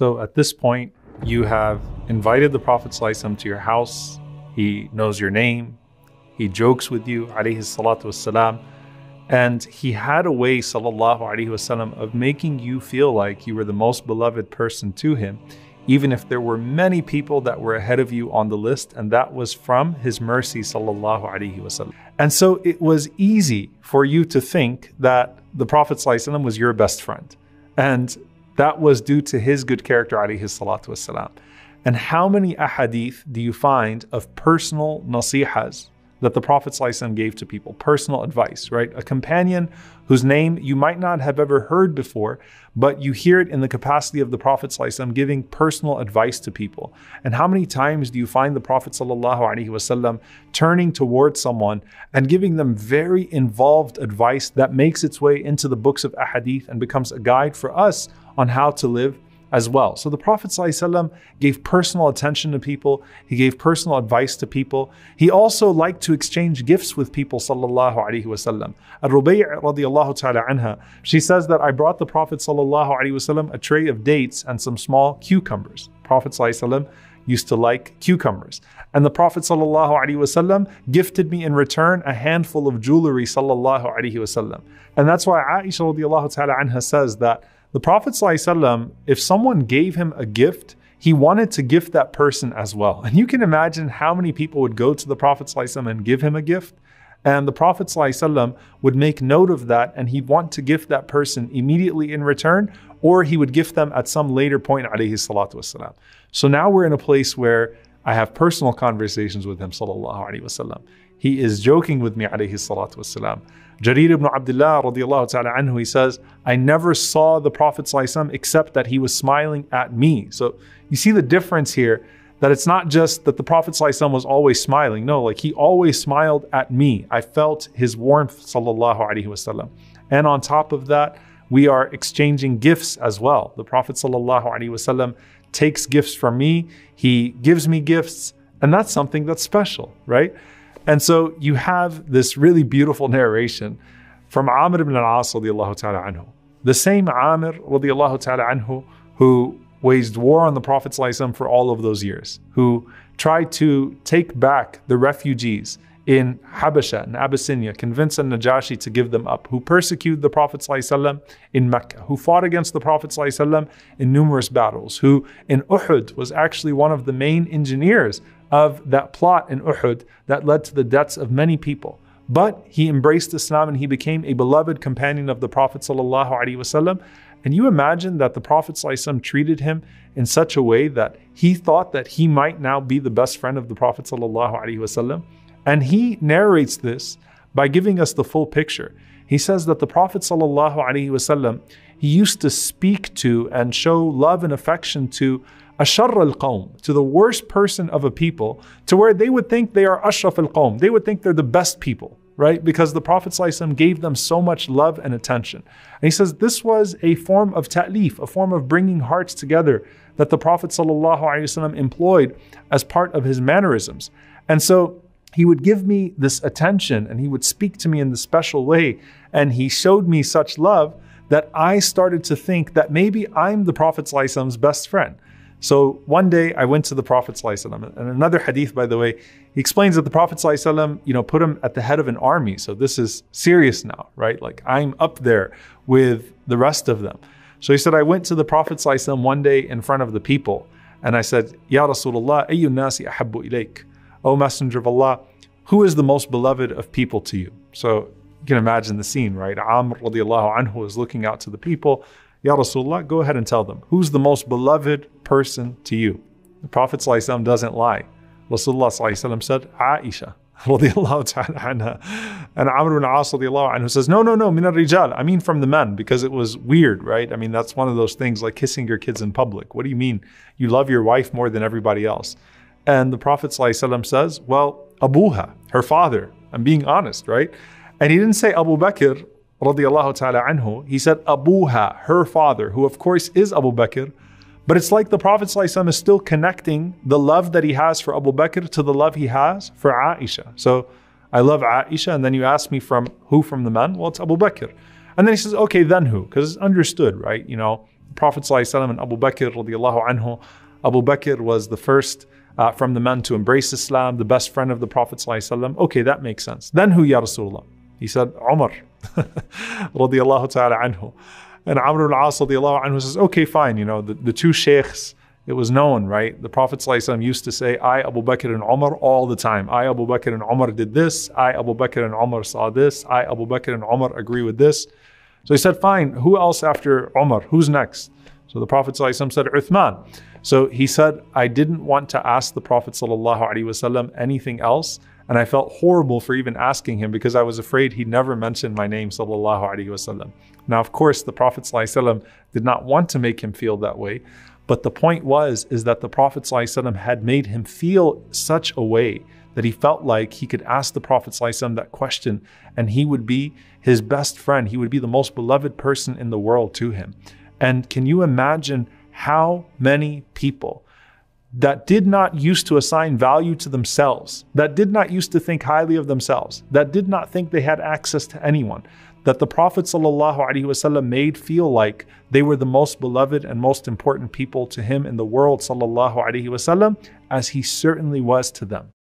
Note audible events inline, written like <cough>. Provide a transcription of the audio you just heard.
So at this point, you have invited the Prophet ﷺ to your house. He knows your name. He jokes with you, alayhi salatu wasalam. And he had a way, sallallahu wasallam, of making you feel like you were the most beloved person to him, even if there were many people that were ahead of you on the list, and that was from his mercy, sallallahu wasallam. And so it was easy for you to think that the Prophet ﷺ was your best friend. And that was due to his good character, alayhi salatu wasalam. And how many ahadith do you find of personal nasihas that the Prophet ﷺ gave to people, personal advice, right? A companion whose name you might not have ever heard before, but you hear it in the capacity of the Prophet ﷺ giving personal advice to people. And how many times do you find the Prophet ﷺ turning towards someone and giving them very involved advice that makes its way into the books of ahadith and becomes a guide for us on how to live as well. So the Prophet ﷺ gave personal attention to people, he gave personal advice to people. He also liked to exchange gifts with people sallallahu alaihi wasallam. Al-Rubai' radiyallahu ta'ala anha, she says that I brought the Prophet sallallahu alaihi wasallam a tray of dates and some small cucumbers. Prophet ﷺ used to like cucumbers. And the Prophet ﷺ gifted me in return a handful of jewelry sallallahu alaihi wasallam. And that's why Aisha radiallahu ta'ala anha says that the Prophet, ﷺ, if someone gave him a gift, he wanted to gift that person as well. And you can imagine how many people would go to the Prophet ﷺ and give him a gift. And the Prophet ﷺ would make note of that and he'd want to gift that person immediately in return, or he would gift them at some later point. So now we're in a place where I have personal conversations with him. He is joking with me. Jarir ibn Abdullah radiallahu ta'ala anhu, he says, I never saw the Prophet ﷺ except that he was smiling at me. So you see the difference here that it's not just that the Prophet ﷺ was always smiling. No, like he always smiled at me. I felt his warmth, sallallahu. And on top of that, we are exchanging gifts as well. The Prophet sallallahu takes gifts from me. He gives me gifts, and that's something that's special, right? And so you have this really beautiful narration from Amr ibn al-As ta'ala anhu. The same Amr radiallahu ta'ala anhu who waged war on the Prophet for all of those years, who tried to take back the refugees in Habasha and Abyssinia, convince Najashi to give them up, who persecuted the Prophet in Mecca, who fought against the Prophet in numerous battles, who in Uhud was actually one of the main engineers of that plot in Uhud that led to the deaths of many people. But he embraced Islam and he became a beloved companion of the Prophet ﷺ. And you imagine that the Prophet ﷺ treated him in such a way that he thought that he might now be the best friend of the Prophet ﷺ. And he narrates this by giving us the full picture. He says that the Prophet ﷺ, he used to speak to and show love and affection to ashar al qawm, to the worst person of a people, to where they would think they are ashraf al qawm. They would think they're the best people, right? Because the Prophet ﷺ gave them so much love and attention. And he says this was a form of ta'lif, a form of bringing hearts together that the Prophet ﷺ employed as part of his mannerisms. And so he would give me this attention and he would speak to me in this special way. And he showed me such love that I started to think that maybe I'm the Prophet Prophet's best friend. So one day I went to the Prophet ﷺ, and another hadith, by the way, he explains that the Prophet ﷺ, you know, put him at the head of an army. So this is serious now, right? Like I'm up there with the rest of them. So he said, I went to the Prophet ﷺ one day in front of the people, and I said, Ya Rasulullah, ayyun nasi ahabbu ilayk. O Messenger of Allah, who is the most beloved of people to you? So you can imagine the scene, right? Amr radiallahu anhu is looking out to the people. Ya Rasulullah, go ahead and tell them, who's the most beloved person to you? The Prophet ﷺ doesn't lie. Rasulullah ﷺ said, Aisha. <laughs> And Amr ibn As anhu says, No, no, no, min rijal. I mean from the men, because it was weird, right? I mean, that's one of those things like kissing your kids in public. What do you mean? You love your wife more than everybody else. And the Prophet ﷺ says, Well, Abuha, her father. I'm being honest, right? And he didn't say Abu Bakr radiallahu ta'ala anhu, he said Abuha, her father, who of course is Abu Bakr. But it's like the Prophet ﷺ is still connecting the love that he has for Abu Bakr to the love he has for Aisha. So I love Aisha, and then you ask me from who from the men? Well, it's Abu Bakr. And then he says, okay, then who? Because it's understood, right? You know, Prophet ﷺ and Abu Bakr radiallahu anhu. Abu Bakr was the first uh, from the men to embrace Islam, the best friend of the Prophet ﷺ. Okay, that makes sense. Then who, Ya Rasulullah? He said, Umar <laughs> radiallahu ta'ala anhu. And Amr al-As radiallahu anhu says, okay, fine, you know, the, the two sheikhs, it was known, right? The Prophet ﷺ used to say, I, Abu Bakr and Umar all the time. I, Abu Bakr and Umar did this. I, Abu Bakr and Umar saw this. I, Abu Bakr and Umar agree with this. So he said, fine, who else after Umar? Who's next? So the Prophet ﷺ said, Uthman. So he said, I didn't want to ask the Prophet ﷺ anything else. and I felt horrible for even asking him because I was afraid he'd never mention my name, sallallahu alaihi wasallam. Now, of course, the Prophet sallallahu did not want to make him feel that way. But the point was, is that the Prophet had made him feel such a way that he felt like he could ask the Prophet ﷺ that question and he would be his best friend. He would be the most beloved person in the world to him. And can you imagine how many people that did not used to assign value to themselves, that did not used to think highly of themselves, that did not think they had access to anyone, that the Prophet ﷺ made feel like they were the most beloved and most important people to him in the world ﷺ, as he certainly was to them.